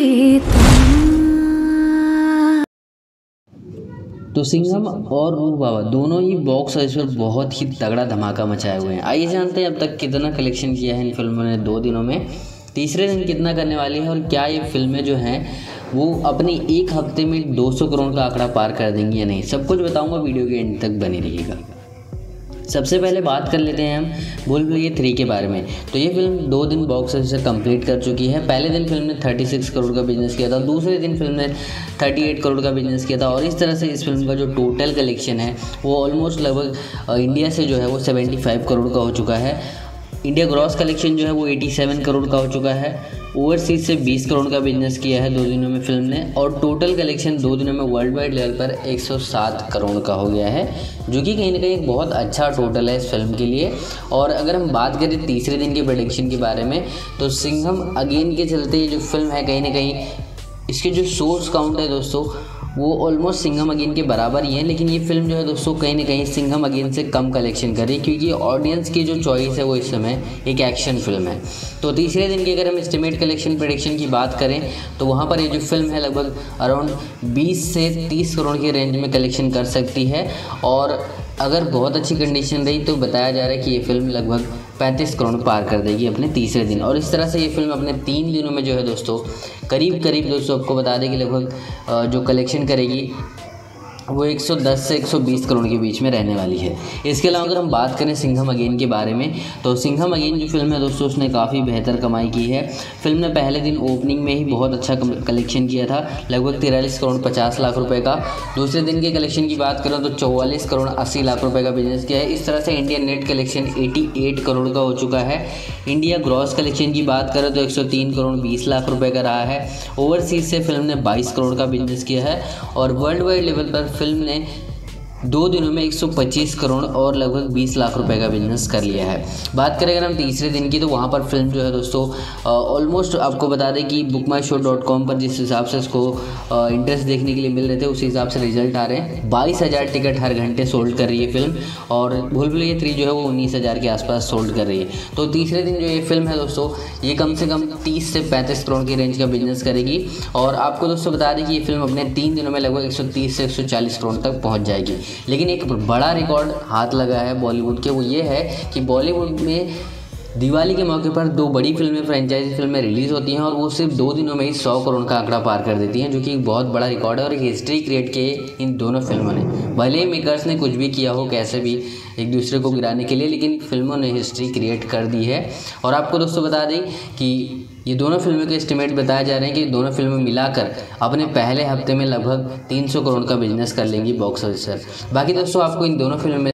तो सिंघम और रूह बाबा, दोनों ही बॉक्स ऑफ़िस पर बहुत ही तगड़ा धमाका मचाए हुए हैं। आइए जानते हैं अब तक कितना कलेक्शन किया है इन फ़िल्मों ने दो दिनों में। तीसरे दिन कितना करने वाली है और क्या ये फ़िल्में जो हैं, वो अपने एक हफ़्ते में 200 करोड़ का आंकड़ा पार कर देंगी या नहीं? सब कुछ बताऊँगा, वीडियो के एंड तक बने रहिएगा। सबसे पहले बात कर लेते हैं हम भूल भुलैया थ्री के बारे में। तो ये फ़िल्म दो दिन बॉक्स ऑफ़िस से कंप्लीट कर चुकी है। पहले दिन फ़िल्म ने 36 करोड़ का बिज़नेस किया था, दूसरे दिन फ़िल्म ने 38 करोड़ का बिज़नेस किया था और इस तरह से इस फ़िल्म का जो टोटल कलेक्शन है, वो ऑलमोस्ट लगभग इंडिया से जो है वो 75 करोड़ का हो चुका है। इंडिया ग्रॉस कलेक्शन जो है वो 87 करोड़ का हो चुका है। ओवरसीज से 20 करोड़ का बिज़नेस किया है दो दिनों में फ़िल्म ने और टोटल कलेक्शन दो दिनों में वर्ल्ड वाइड लेवल पर 107 करोड़ का हो गया है, जो कि कहीं ना कहीं एक बहुत अच्छा टोटल है इस फ़िल्म के लिए। और अगर हम बात करें तीसरे दिन के प्रोडिक्शन के बारे में तो सिंघम अगेन के चलते ये जो फ़िल्म है कहीं ना कहीं, इसके जो सोर्स काउंट है दोस्तों वो ऑलमोस्ट सिंघम अगेन के बराबर ही है, लेकिन ये फ़िल्म जो है दोस्तों, कहीं ना कहीं सिंघम अगेन से कम कलेक्शन कर रही है, क्योंकि ऑडियंस की जो चॉइस है वो इस समय एक एक्शन फ़िल्म है। तो तीसरे दिन की अगर हम एस्टिमेट कलेक्शन प्रडिक्शन की बात करें तो वहाँ पर ये जो फ़िल्म है लगभग अराउंड 20 से 30 करोड़ के रेंज में कलेक्शन कर सकती है। और अगर बहुत अच्छी कंडीशन रही तो बताया जा रहा है कि ये फ़िल्म लगभग 35 करोड़ पार कर देगी अपने तीसरे दिन। और इस तरह से ये फ़िल्म अपने तीन दिनों में जो है दोस्तों करीब करीब दोस्तों, आपको बता दें कि लगभग जो कलेक्शन करेगी वो 110 से 120 करोड़ के बीच में रहने वाली है। इसके अलावा अगर हम बात करें सिंघम अगेन के बारे में तो सिंघम अगेन जो फ़िल्म है दोस्तों, उसने काफ़ी बेहतर कमाई की है। फ़िल्म ने पहले दिन ओपनिंग में ही बहुत अच्छा कलेक्शन किया था, लगभग तिरालीस करोड़ पचास लाख रुपये का। दूसरे दिन के कलेक्शन की बात करें तो चौवालीस करोड़ अस्सी लाख रुपये का बिज़नेस किया है। इस तरह से India net collection eighty crore का हो चुका है। इंडिया ग्रॉस कलेक्शन की बात करें तो एक सौ तीन करोड़ बीस लाख रुपये का रहा है। ओवरसीज से फ़िल्म ने बाईस करोड़ का बिज़नेस किया है। और वर्ल्ड वाइड लेवल पर फ़िल्म ने दो दिनों में 125 करोड़ और लगभग 20 लाख रुपए का बिज़नेस कर लिया है। बात करें अगर हम तीसरे दिन की तो वहाँ पर फ़िल्म जो है दोस्तों ऑलमोस्ट आपको बता दें कि Book My Show dot com पर जिस हिसाब से इसको इंटरेस्ट देखने के लिए मिल रहे थे, उस हिसाब से रिज़ल्ट आ रहे हैं। बाईस हज़ार टिकट हर घंटे सोल्ड कर रही है फ़िल्म और भूल भुलैया थ्री जो है वो उन्नीस हज़ार के आसपास सोल्ड कर रही है। तो तीसरे दिन जो ये फ़िल्म है दोस्तों, ये कम से कम तीस से पैंतीस करोड़ की रेंज का बिज़नेस करेगी, और आपको दोस्तों बता दें कि ये फ़िल्म अपने तीन दिनों में लगभग एक सौ तीस से एक सौ चालीस करोड़ तक पहुँच जाएगी। लेकिन एक बड़ा रिकॉर्ड हाथ लगा है बॉलीवुड के, वो ये है कि बॉलीवुड में दिवाली के मौके पर दो बड़ी फ़िल्में फ्रेंचाइजी फ़िल्में रिलीज़ होती हैं और वो सिर्फ़ दो दिनों में ही सौ करोड़ का आंकड़ा पार कर देती हैं, जो कि एक बहुत बड़ा रिकॉर्ड है और एक हिस्ट्री क्रिएट किए इन दोनों फ़िल्मों ने। भले ही मेकर्स ने कुछ भी किया हो, कैसे भी एक दूसरे को गिराने के लिए, लेकिन फ़िल्मों ने हिस्ट्री क्रिएट कर दी है। और आपको दोस्तों बता दें कि ये दोनों फ़िल्मों के एस्टिमेट बताए जा रहे हैं कि दोनों फ़िल्में मिलाकर अपने पहले हफ़्ते में लगभग 300 करोड़ का बिज़नेस कर लेंगी बॉक्स ऑफ़िस बाकी दोस्तों, आपको इन दोनों फ़िल्म में